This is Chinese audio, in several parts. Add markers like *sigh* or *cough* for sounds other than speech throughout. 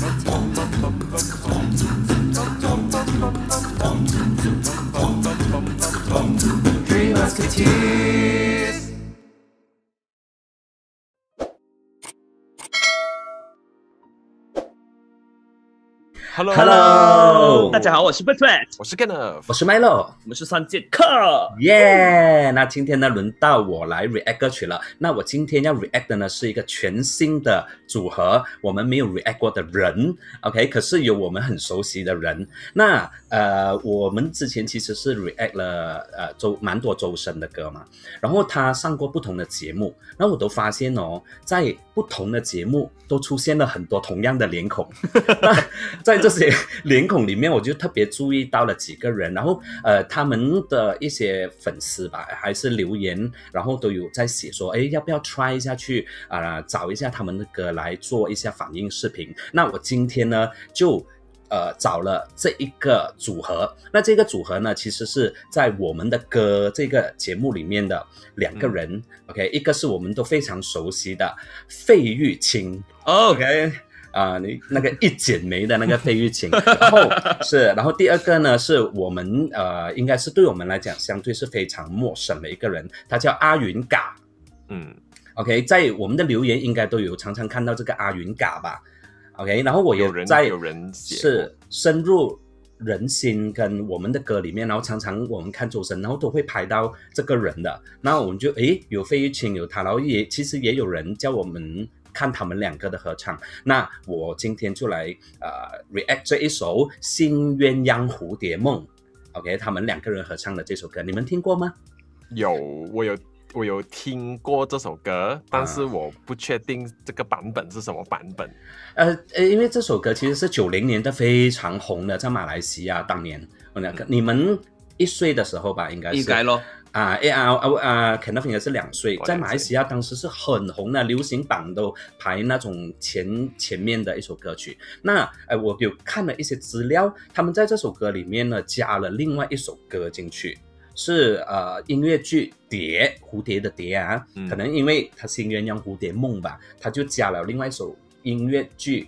Not Hello Hello 大家好，我是 b e t r a t 我是 Kenneth，我是 Milo，我们是三剑客。耶那今天呢，轮到我来 react 歌曲了。那我今天要 react 的呢，是一个全新的组合，我们没有 react 过的人，OK？可是有我们很熟悉的人。那呃，我们之前其实是 react 了呃周蛮多周深的歌嘛，然后他上过不同的节目，然后我都发现哦，在不同的节目都出现了很多同样的脸孔。*laughs* 那在这些脸孔里面，我就特别注意到了几个人，然后呃，他们的一些粉丝吧，还是留言，然后都有在写说，哎，要不要 try 一下去啊、找一下他们的歌来做一下反应视频。那我今天呢就。呃，找了这一个组合，那这个组合呢，其实是在我们的歌这个节目里面的两个人、o k 一个是我们都非常熟悉的费玉清，哦 OK，啊、你那个一剪梅的那个费玉清，*laughs* 然后是，然后第二个呢，是我们呃，应该是对我们来讲相对是非常陌生的一个人，他叫阿云嘎。嗯，OK，在我们的留言应该都有常常看到这个阿云嘎吧？OK，然后我也有人在有人写是深入人心跟我们的歌里面，然后常常我们看周深，然后都会拍到这个人的，然后我们就诶有费玉清有他，然后也其实也有人叫我们看他们两个的合唱。那我今天就来呃 react 这一首《新鸳鸯蝴蝶梦》，OK，他们两个人合唱的这首歌，你们听过吗？有我有我有听过这首歌，但是啊我不确定这个版本是什么版本。呃呃，因为这首歌其实是九零年的非常红的，在马来西亚当年，我两个、你们一岁的时候吧，应该是应该咯。啊，哎啊啊啊，肯德应该是两岁，在马来西亚当时是很红的，流行榜都排那种前前面的一首歌曲。那呃，我有看了一些资料，他们在这首歌里面呢加了另外一首歌进去，是呃音乐剧《蝶》蝴蝶的蝶啊，嗯可能因为他新鸳鸯蝴蝶梦吧，他就加了另外一首音乐剧《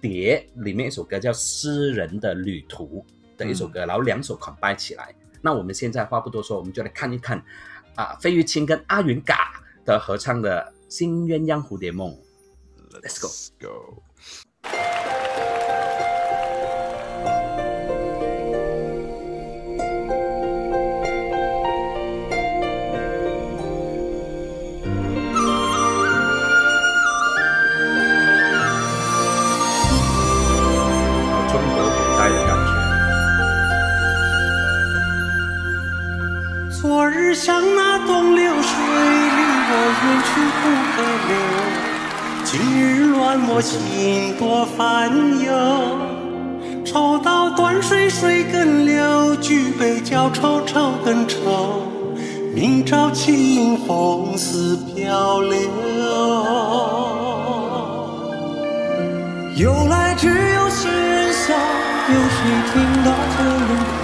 蝶》里面一首歌叫《诗人的旅途》的一首歌，然后两首 combine 起来。那我们现在话不多说，我们就来看一看啊，费玉清跟阿云嘎的合唱的《新鸳鸯蝴蝶梦》。Let's go Let's go。多烦忧。抽刀断水水更流，举杯浇愁愁更愁。明朝清风似飘流。由来只有新人笑，有谁听到这人哭？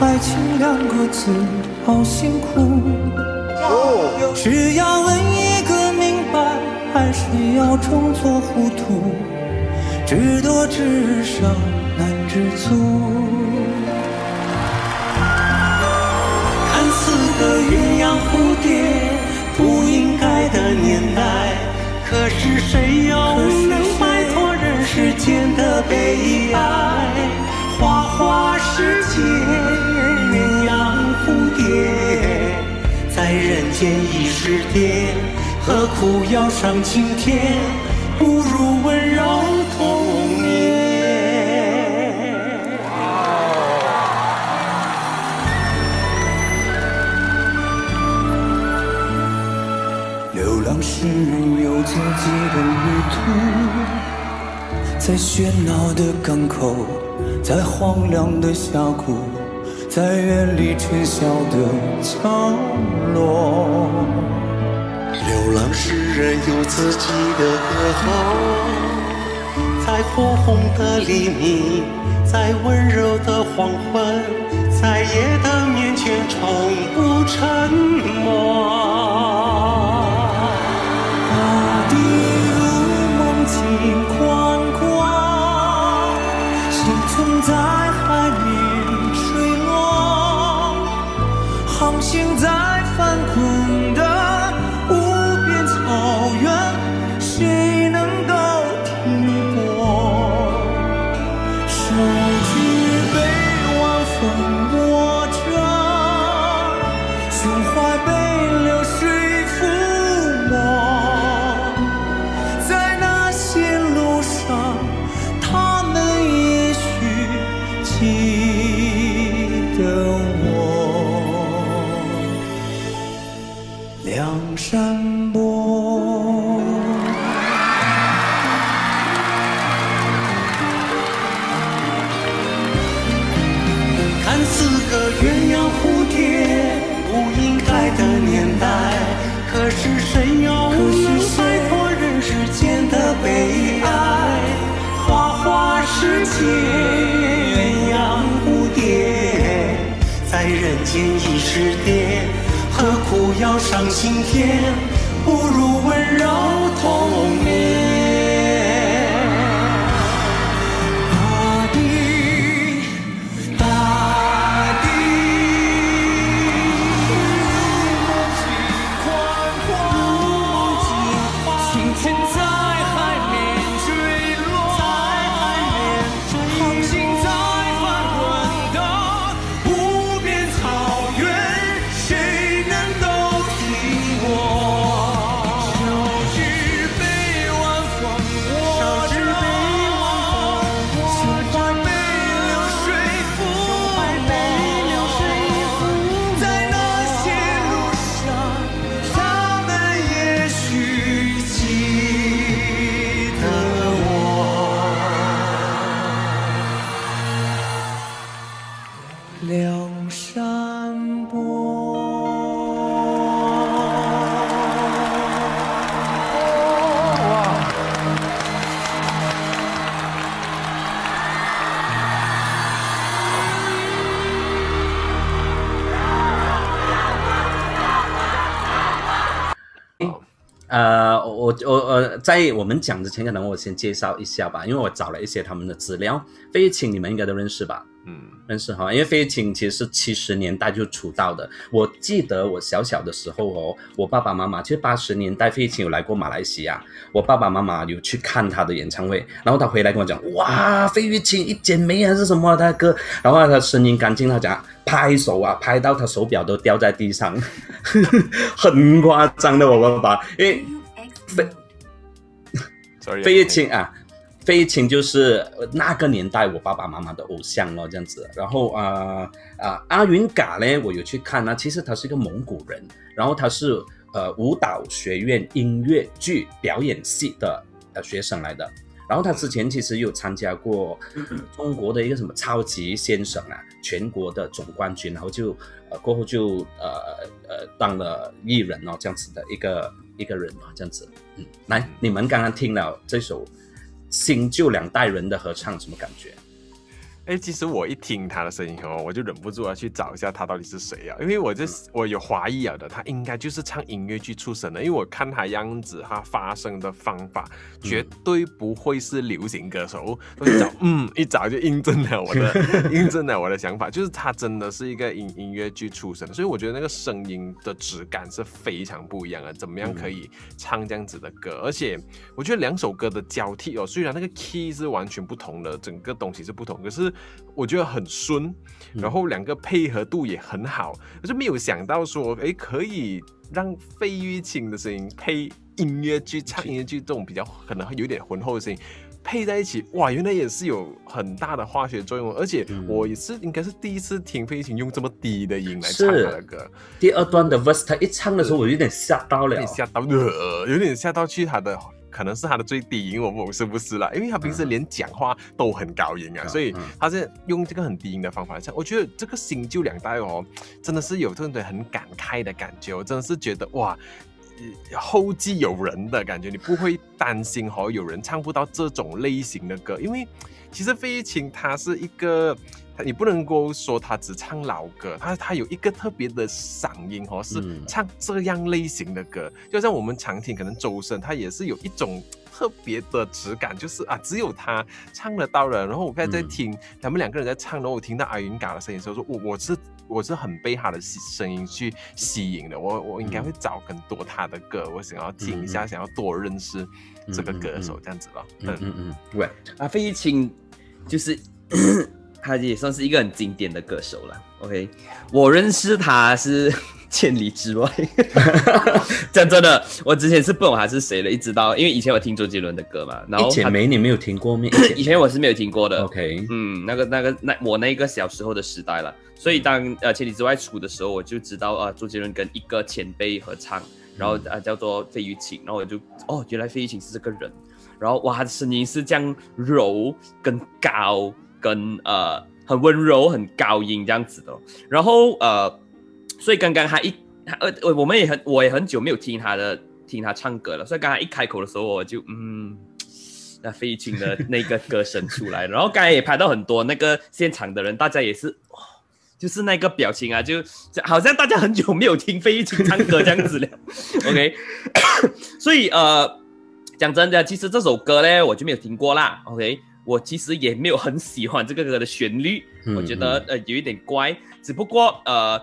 爱情两个字好辛苦。只要问一还是要装作糊涂？知多知少难知足。看似个鸳鸯蝴蝶，不应该的年代。可是谁又能摆脱人世间的悲哀？花花世界，鸳鸯蝴蝶，在人间已是蝶，何苦要上青天？不如温柔童年。流浪诗人有自己的旅途，在喧闹的港口，在荒凉的峡谷，在远离尘嚣的角落。流浪诗人有自己的歌喉，在火红的黎明，在温柔的黄昏，在夜的面前从不沉默。胸怀被流水抚摸。在那些路上，他们也许记得我。梁山上青天？不如温柔呃，我我呃，在我们讲之前，可能我先介绍一下吧，因为我找了一些他们的资料。费玉清你们应该都认识吧？嗯，认识哈，因为费玉清其实是七十年代就出道的。我记得我小小的时候哦，我爸爸妈妈其实八十年代费玉清有来过马来西亚，我爸爸妈妈有去看他的演唱会，然后他回来跟我讲，哇，费玉清一剪梅还是什么？他的歌，然后他声音干净，他讲拍手啊，拍到他手表都掉在地上，*laughs* 很夸张的我爸爸，因为费费玉清啊，费玉清就是那个年代我爸爸妈妈的偶像咯，这样子。然后啊啊、阿云嘎呢，我有去看呢，其实他是一个蒙古人，然后他是呃舞蹈学院音乐剧表演系的呃学生来的。然后他之前其实有参加过中国的一个什么超级先生啊，全国的总冠军，然后就呃过后就呃呃当了艺人哦，这样子的一个一个人哦，这样子。嗯，来，你们刚刚听了这首新旧两代人的合唱，什么感觉？哎，其实我一听他的声音哦，我就忍不住要去找一下他到底是谁啊，因为我这我有怀疑啊的，他应该就是唱音乐剧出身的，因为我看他样子，他发声的方法绝对不会是流行歌手。*laughs* 我一找，嗯，一找就印证了我的 *laughs* 印证了我的想法，就是他真的是一个音音乐剧出身的，所以我觉得那个声音的质感是非常不一样的。怎么样可以唱这样子的歌？而且我觉得两首歌的交替哦，虽然那个 key 是完全不同的，整个东西是不同，可是我觉得很顺，然后两个配合度也很好，我就没有想到说，哎，可以让费玉清的声音配音乐剧唱音乐剧这种比较可能有点浑厚的声音。配在一起，哇，原来也是有很大的化学作用，而且我也是应该是第一次听费玉清用这么低的音来唱他的歌，第二段的 verse 他一唱的时候，我有点吓到了有点。吓到，呃，有点吓到去他的。可能是他的最低音，我不懂是不是啦？因为他平时连讲话都很高音啊，嗯所以嗯他是用这个很低音的方法来唱。我觉得这个新旧两代哦，真的是有这种很感慨的感觉，我真的是觉得哇。呃后继有人的感觉，你不会担心哦，有人唱不到这种类型的歌，因为其实费玉清他是一个，他你不能够说他只唱老歌，他他有一个特别的嗓音哦，是嗯唱这样类型的歌，就像我们常听可能周深，他也是有一种特别的质感，就是啊，只有他唱得到了。然后我刚才在嗯听、他们两个人在唱，然后我听到阿云嘎的声音的时候，说我我是我是很被他的吸声音去吸引的。我我应该会找更多他的歌，我想要听一下，嗯想要多认识这个歌手这样子咯。嗯嗯嗯，喂，啊，费玉清就是 *coughs* 他也算是一个很经典的歌手了。OK，我认识他是 *laughs* 千里之外。*laughs* 讲真的，我之前是不懂他是谁的，一直到因为以前我听周杰伦的歌嘛，然后一剪他梅你没有听过咩？*coughs* 以前我是没有听过的。OK，嗯，那个那个那我那个小时候的时代了，所以当呃千里之外出的时候，我就知道啊、呃，周杰伦跟一个前辈合唱，然后啊、呃、叫做费玉清，然后我就哦原来费玉清是这个人，然后哇他的声音是这样柔跟高跟呃很温柔很高音这样子的哦，然后呃所以刚刚他一他呃呃我们也很我也很久没有听他的听他唱歌了，所以刚才一开口的时候我就嗯。*tsk* 那费玉清的那个歌声出来，然后刚才也拍到很多那个现场的人，大家也是哇，就是那个表情啊，就就好像大家很久没有听费玉清唱歌这样子了。*laughs* OK，*coughs* 所以呃，讲真的，其实这首歌呢，我就没有听过啦。OK，我其实也没有很喜欢这个歌的旋律，嗯我觉得呃有一点怪，只不过呃。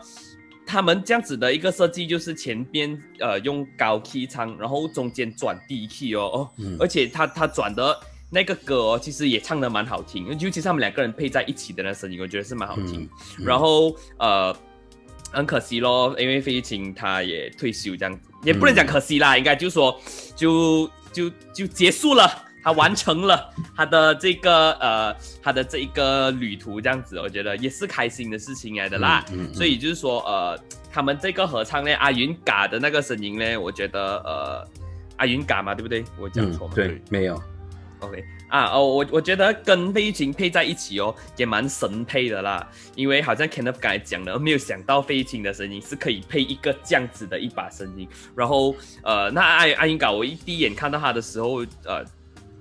他们这样子的一个设计，就是前边呃用高 key 唱，然后中间转低 key 哦哦，嗯而且他他转的那个歌哦，其实也唱的蛮好听，尤其是他们两个人配在一起的那声音，我觉得是蛮好听。嗯然后呃，很可惜咯，因为费玉清他也退休这样子，也不能讲可惜啦，应该就说就就就结束了。他完成了他的这个呃，他的这一个旅途，这样子，我觉得也是开心的事情来的啦。嗯嗯嗯所以就是说，呃，他们这个合唱呢，阿云嘎的那个声音呢，我觉得呃，阿云嘎嘛，对不对？我讲错吗？嗯对，没有，OK 啊哦，我我觉得跟费玉清配在一起哦，也蛮神配的啦。因为好像 Kenneth 刚才讲的，没有想到费玉清的声音是可以配一个这样子的一把声音。然后呃，那阿阿英嘎，我一第一眼看到他的时候，呃，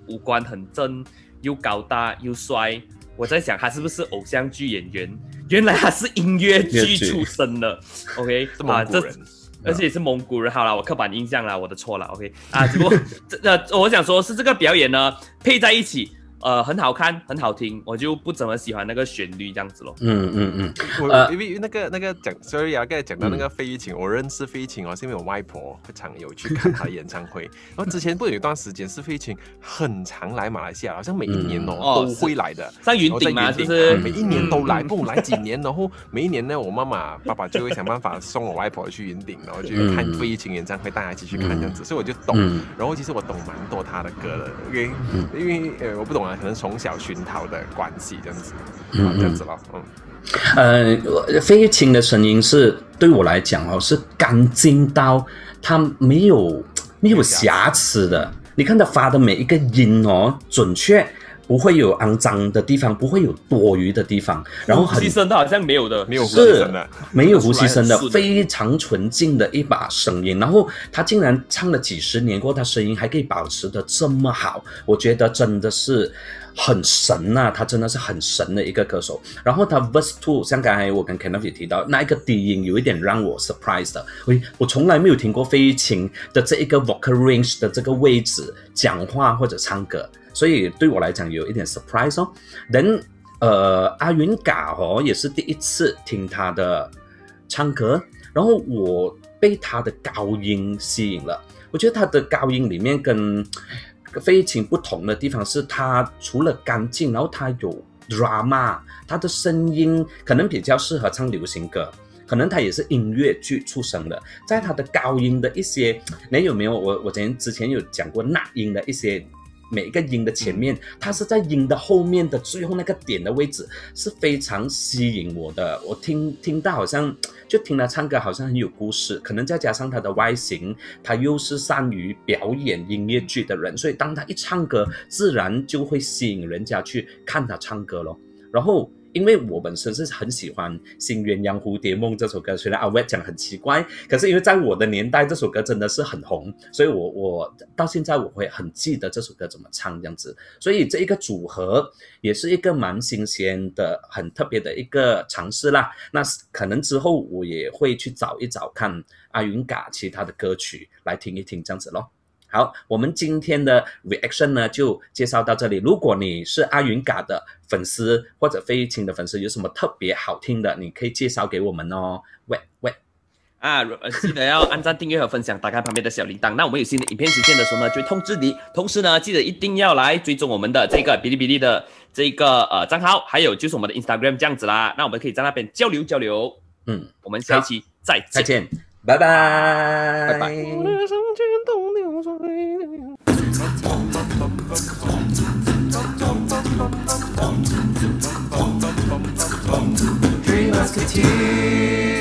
五官很正，又高大又帅。我在想他是不是偶像剧演员？原来他是音乐剧出身的。*laughs* OK 啊，这，而且也是蒙古人。好了，我刻板印象啦，我的错了。OK 啊，只不过这呃，我想说是这个表演呢配在一起，呃，很好看，很好听，我就不怎么喜欢那个旋律这样子咯。嗯嗯嗯，我、呃因为那个那个讲，sorry 啊，刚才讲到那个费玉清，我认识费玉清哦，是因为我外婆会常有去看他的演唱会。*laughs* 然后之前不有一段时间是费玉清很常来马来西亚，好像每一年哦、都会来的。在云顶嘛，云顶是不是？啊每一年都来，嗯不来几年，*laughs* 然后每一年呢，我妈妈爸爸就会想办法送我外婆去云顶，然后去看嗯费玉清演唱会，大家一起去看这样子，所以我就懂。嗯然后其实我懂蛮多他的歌的，因为、嗯因为呃我不懂啊，可能从小熏陶的关系这样子，嗯啊这样子咯，嗯。呃，费玉清的声音是对我来讲哦，是干净到他没有没有瑕疵的。你看他发的每一个音哦，准确，不会有肮脏的地方，不会有多余的地方，然后很牺牲的好像没有的，没有呼吸是声的，*laughs* 没有呼吸声的非常纯净的一把声音。然后他竟然唱了几十年过，他声音还可以保持的这么好，我觉得真的是很神呐、他真的是很神的一个歌手。然后他 verse two，像刚才我跟 Kenneth 也提到，那一个低音有一点让我 surprise 的。喂，我从来没有听过费玉清的这一个 vocal range 的这个位置讲话或者唱歌，所以对我来讲有一点 surprise 哦。then 呃，阿云嘎哦，也是第一次听他的唱歌，然后我被他的高音吸引了。我觉得他的高音里面跟费玉清不同的地方是，他除了干净，然后他有 drama，他的声音可能比较适合唱流行歌。可能他也是音乐剧出身的，在他的高音的一些，你有没有？我我前之前有讲过那音的一些每一个音的前面，它是在音的后面的最后那个点的位置，是非常吸引我的。我听听到好像就听他唱歌，好像很有故事，可能再加上他的外形，他又是善于表演音乐剧的人，所以当他一唱歌，自然就会吸引人家去看他唱歌咯。然后。因为我本身是很喜欢《新鸳鸯蝴蝶梦》这首歌，虽然阿 w e 讲很奇怪，可是因为在我的年代，这首歌真的是很红，所以我我到现在我会很记得这首歌怎么唱这样子。所以这一个组合也是一个蛮新鲜的、很特别的一个尝试啦。那可能之后我也会去找一找看阿云嘎其他的歌曲来听一听这样子咯。好，我们今天的 reaction 呢就介绍到这里。如果你是阿云嘎的粉丝或者费玉清的粉丝，有什么特别好听的，你可以介绍给我们哦。喂喂，啊，呃记得要按赞、订阅和分享，打开旁边的小铃铛。那我们有新的影片出现的时候呢，就会通知你。同时呢，记得一定要来追踪我们的这个哔哩哔哩的这个呃账号，还有就是我们的 Instagram 这样子啦。那我们可以在那边交流交流。嗯，我们下一期再见。再见，拜拜，拜拜 Three Musketeers.